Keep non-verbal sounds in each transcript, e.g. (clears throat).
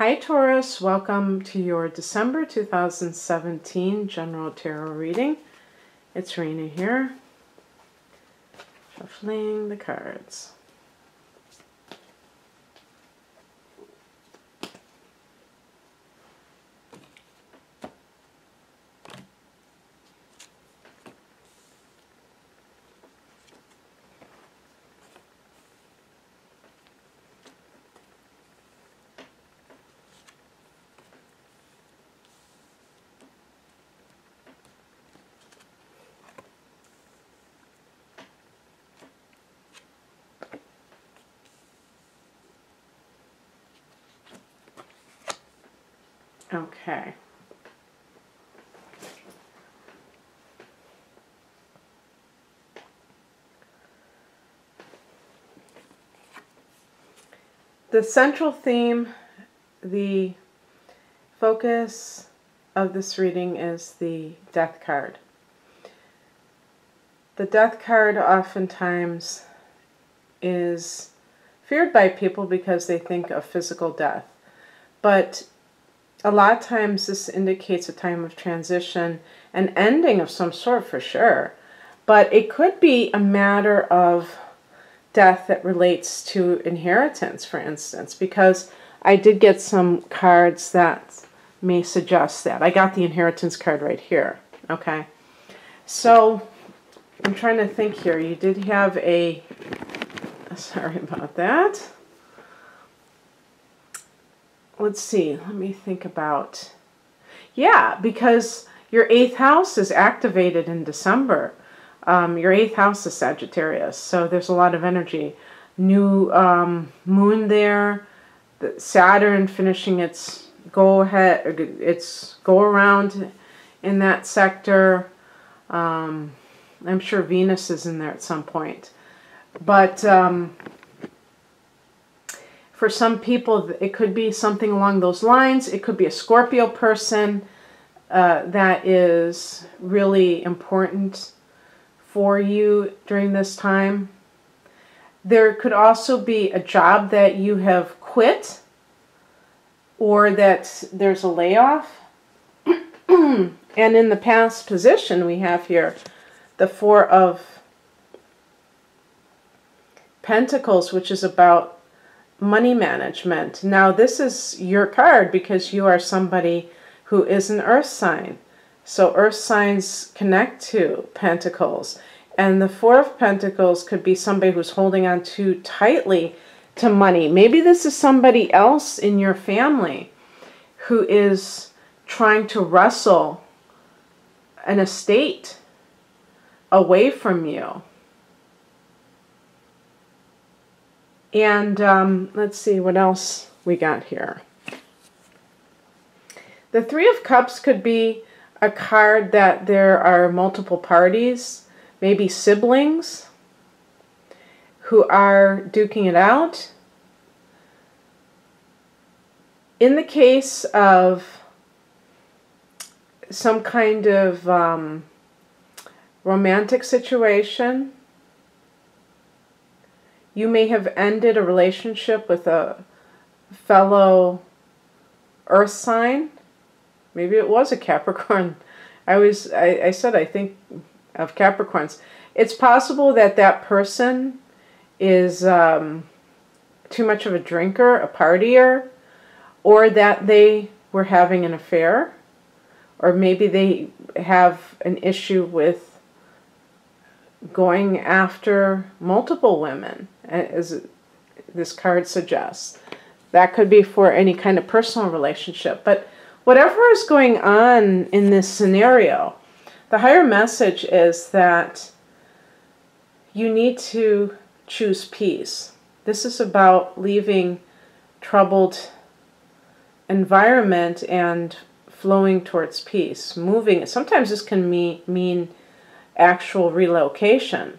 Hi Taurus, welcome to your December 2017 General Tarot reading. It's Raina here, shuffling the cards. Okay. The central theme, the focus of this reading is the death card. The death card oftentimes is feared by people because they think of physical death. But a lot of times this indicates a time of transition, an ending of some sort for sure. But it could be a matter of death that relates to inheritance, for instance, because I did get some cards that may suggest that. I got the inheritance card right here, okay? So I'm trying to think here. You did have a, (laughs) sorry about that let's see, let me think about. Yeah, because your eighth house is activated in December. Um, your eighth house is Sagittarius, so there's a lot of energy. New um, moon there, Saturn finishing its go ahead, its go around in that sector. Um, I'm sure Venus is in there at some point. But um, for some people, it could be something along those lines. It could be a Scorpio person uh, that is really important for you during this time. There could also be a job that you have quit or that there's a layoff. (clears throat) and in the past position, we have here the Four of Pentacles, which is about money management. Now, this is your card because you are somebody who is an earth sign. So, earth signs connect to pentacles. And the Four of Pentacles could be somebody who's holding on too tightly to money. Maybe this is somebody else in your family who is trying to wrestle an estate away from you. And um, let's see what else we got here. The Three of Cups could be a card that there are multiple parties, maybe siblings, who are duking it out. In the case of some kind of um, romantic situation, you may have ended a relationship with a fellow earth sign. Maybe it was a Capricorn. I was I, I said I think of Capricorns. It's possible that that person is um, too much of a drinker, a partier, or that they were having an affair, or maybe they have an issue with going after multiple women, as this card suggests. That could be for any kind of personal relationship. But whatever is going on in this scenario, the higher message is that you need to choose peace. This is about leaving troubled environment and flowing towards peace, moving. Sometimes this can mean, mean actual relocation.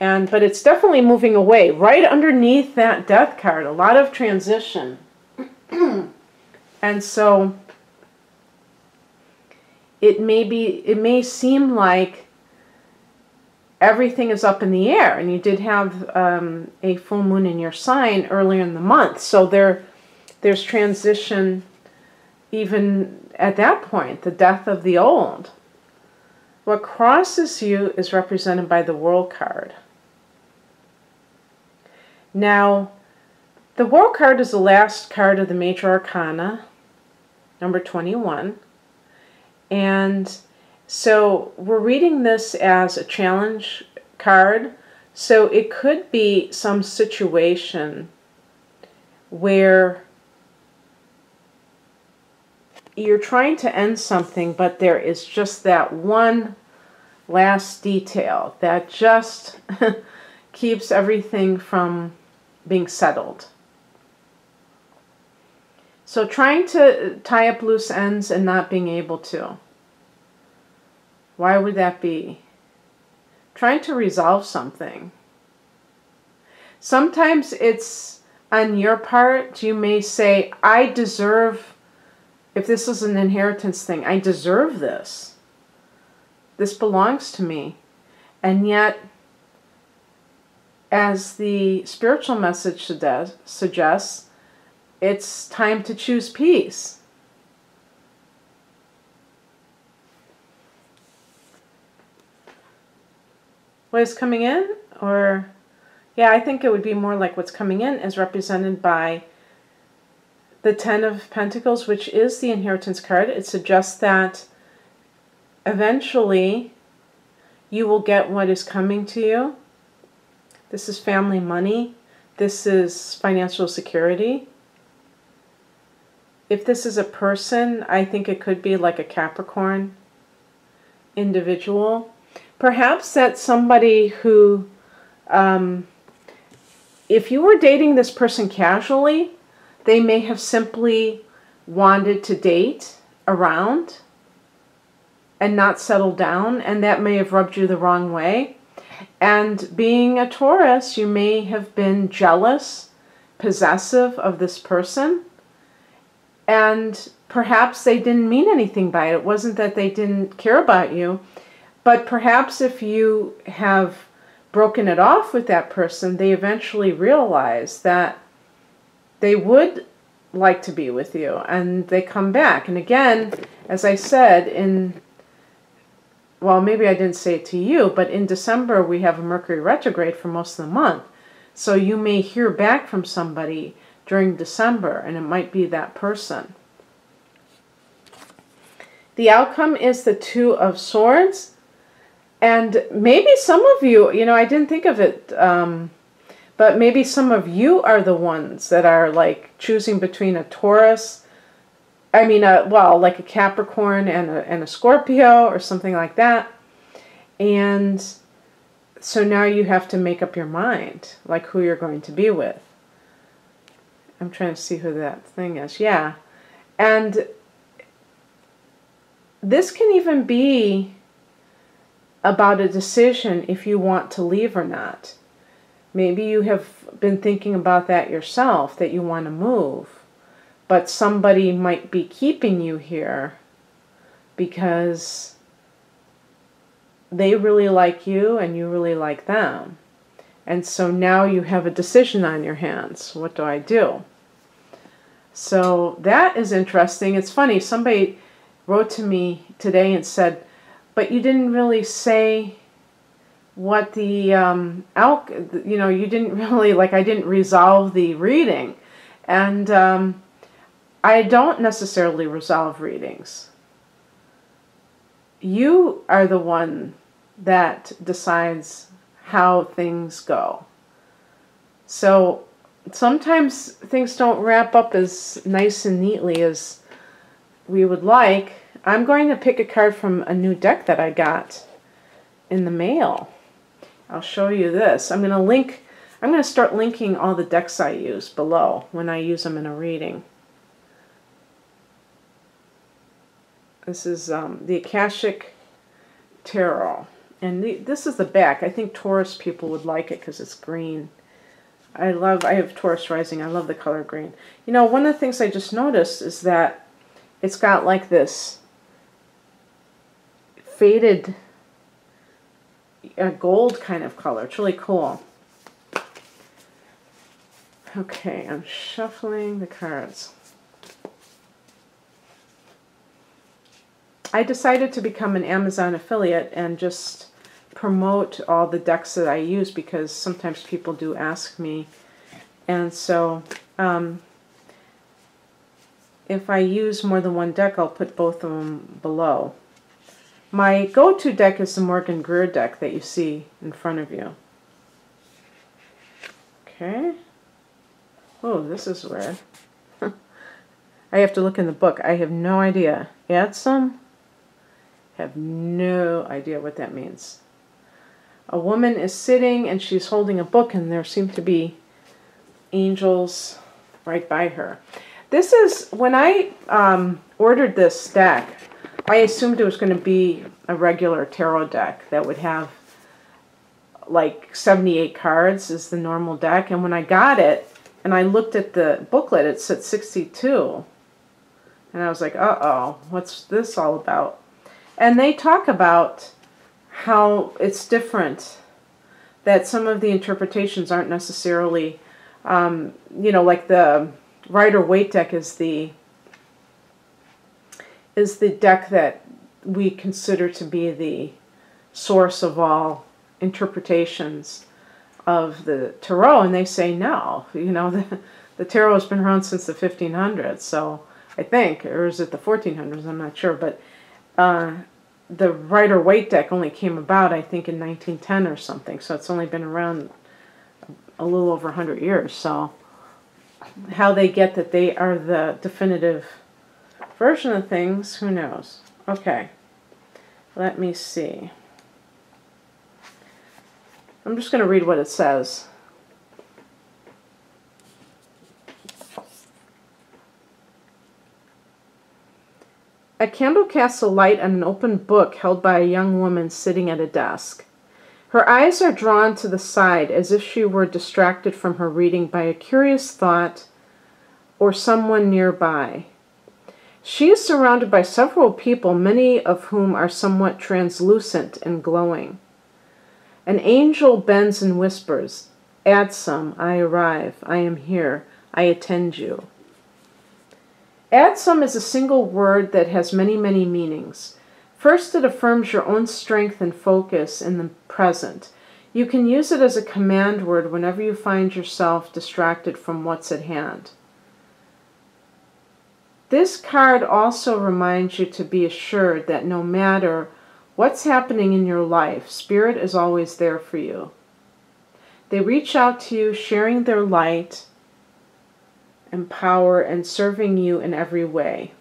And but it's definitely moving away. Right underneath that death card, a lot of transition. (clears throat) and so it may be it may seem like everything is up in the air. And you did have um, a full moon in your sign earlier in the month. So there, there's transition even at that point, the death of the old. What crosses you is represented by the World card. Now, the World card is the last card of the Major Arcana, number 21. And so we're reading this as a challenge card. So it could be some situation where you're trying to end something, but there is just that one last detail that just (laughs) keeps everything from being settled. So trying to tie up loose ends and not being able to. Why would that be? Trying to resolve something. Sometimes it's on your part. You may say, I deserve if this is an inheritance thing, I deserve this. This belongs to me. And yet, as the spiritual message suggests, it's time to choose peace. What is coming in? Or, yeah, I think it would be more like what's coming in is represented by the Ten of Pentacles, which is the inheritance card, it suggests that eventually you will get what is coming to you. This is family money. This is financial security. If this is a person, I think it could be like a Capricorn individual. Perhaps that's somebody who, um, if you were dating this person casually, they may have simply wanted to date around and not settle down, and that may have rubbed you the wrong way. And being a Taurus, you may have been jealous, possessive of this person, and perhaps they didn't mean anything by it. It wasn't that they didn't care about you, but perhaps if you have broken it off with that person, they eventually realize that they would like to be with you and they come back. And again, as I said, in well, maybe I didn't say it to you, but in December we have a Mercury retrograde for most of the month. So you may hear back from somebody during December, and it might be that person. The outcome is the Two of Swords. And maybe some of you, you know, I didn't think of it um, but maybe some of you are the ones that are like choosing between a Taurus, I mean, well, like a Capricorn and a, and a Scorpio or something like that. And so now you have to make up your mind, like who you're going to be with. I'm trying to see who that thing is. Yeah. And this can even be about a decision if you want to leave or not. Maybe you have been thinking about that yourself, that you want to move, but somebody might be keeping you here because they really like you and you really like them. And so now you have a decision on your hands. What do I do? So that is interesting. It's funny, somebody wrote to me today and said, but you didn't really say what the um, out, you know, you didn't (laughs) really, like I didn't resolve the reading. And um, I don't necessarily resolve readings. You are the one that decides how things go. So sometimes things don't wrap up as nice and neatly as we would like. I'm going to pick a card from a new deck that I got in the mail. I'll show you this. I'm going to link, I'm going to start linking all the decks I use below when I use them in a reading. This is um, the Akashic Tarot. And the, this is the back. I think Taurus people would like it because it's green. I love, I have Taurus rising. I love the color green. You know, one of the things I just noticed is that it's got like this faded a gold kind of color. It's really cool. Okay, I'm shuffling the cards. I decided to become an Amazon affiliate and just promote all the decks that I use because sometimes people do ask me. And so um, if I use more than one deck, I'll put both of them below. My go-to deck is the Morgan Greer deck that you see in front of you. Okay. Oh, this is weird. (laughs) I have to look in the book. I have no idea. Adsum? Have no idea what that means. A woman is sitting and she's holding a book and there seem to be angels right by her. This is, when I um, ordered this deck, I assumed it was going to be a regular tarot deck that would have like 78 cards is the normal deck. And when I got it, and I looked at the booklet, it said 62. And I was like, uh-oh, what's this all about? And they talk about how it's different, that some of the interpretations aren't necessarily, um, you know, like the Rider Waite deck is the is the deck that we consider to be the source of all interpretations of the tarot, and they say no. You know, (laughs) the, the tarot has been around since the 1500s, so I think, or is it the 1400s? I'm not sure, but uh, the Rider Waite deck only came about, I think, in 1910 or something, so it's only been around a little over 100 years. So, how they get that they are the definitive version of things, who knows? Okay, let me see. I'm just going to read what it says. A candle casts a light on an open book held by a young woman sitting at a desk. Her eyes are drawn to the side as if she were distracted from her reading by a curious thought or someone nearby. She is surrounded by several people, many of whom are somewhat translucent and glowing. An angel bends and whispers, Adsum, I arrive, I am here, I attend you. Adsum is a single word that has many, many meanings. First, it affirms your own strength and focus in the present. You can use it as a command word whenever you find yourself distracted from what's at hand. This card also reminds you to be assured that no matter what's happening in your life, Spirit is always there for you. They reach out to you, sharing their light and power and serving you in every way.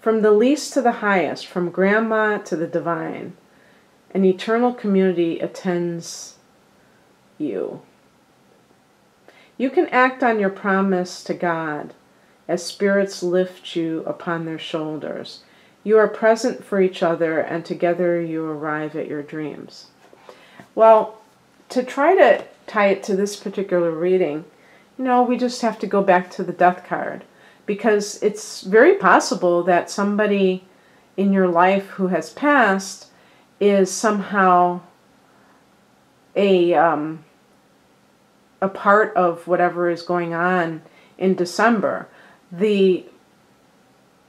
From the least to the highest, from grandma to the divine, an eternal community attends you. You can act on your promise to God as spirits lift you upon their shoulders. You are present for each other, and together you arrive at your dreams. Well, to try to tie it to this particular reading, know, we just have to go back to the death card because it's very possible that somebody in your life who has passed is somehow a um, a part of whatever is going on in December the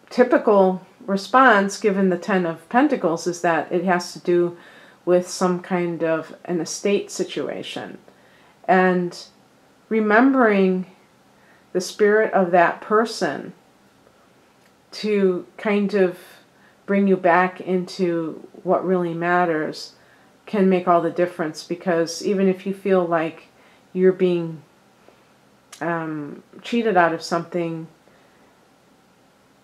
typical response, given the Ten of Pentacles, is that it has to do with some kind of an estate situation. And remembering the spirit of that person to kind of bring you back into what really matters can make all the difference because even if you feel like you're being um, cheated out of something,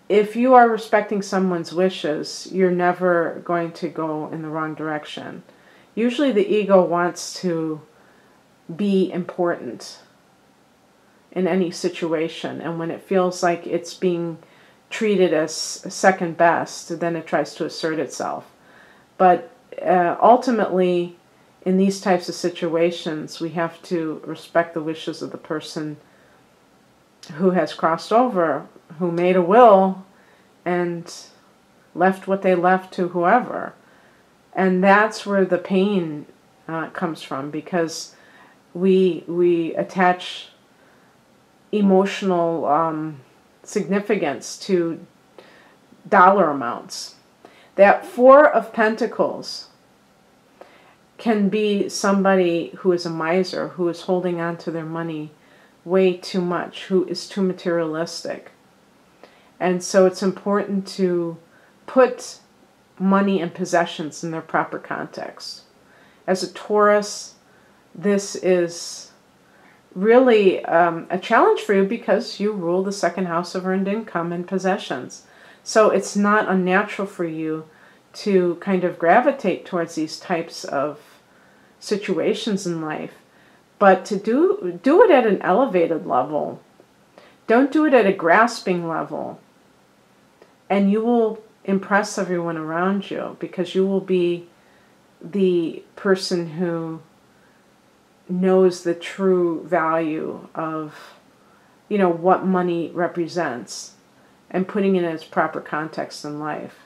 if you are respecting someone's wishes, you're never going to go in the wrong direction. Usually the ego wants to be important in any situation, and when it feels like it's being treated as second best, then it tries to assert itself. But uh, ultimately, in these types of situations, we have to respect the wishes of the person who has crossed over who made a will and left what they left to whoever. And that's where the pain uh, comes from because we we attach emotional um, significance to dollar amounts. That Four of Pentacles can be somebody who is a miser, who is holding on to their money way too much, who is too materialistic. And so it's important to put money and possessions in their proper context. As a Taurus, this is really um, a challenge for you because you rule the second house of earned income and possessions. So it's not unnatural for you to kind of gravitate towards these types of situations in life. But to do, do it at an elevated level. Don't do it at a grasping level. And you will impress everyone around you because you will be the person who knows the true value of you know what money represents and putting it in its proper context in life.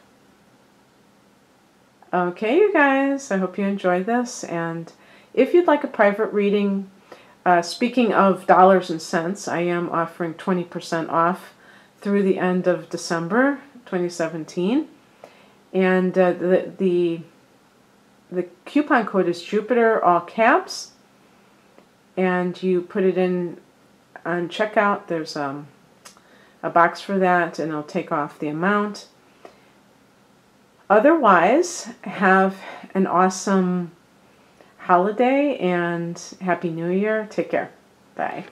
Okay, you guys, I hope you enjoyed this. And if you'd like a private reading, uh, speaking of dollars and cents, I am offering 20% off through the end of December 2017. And uh, the, the, the coupon code is Jupiter, all caps. And you put it in on checkout. There's um, a box for that, and it'll take off the amount. Otherwise, have an awesome holiday and Happy New Year. Take care. Bye.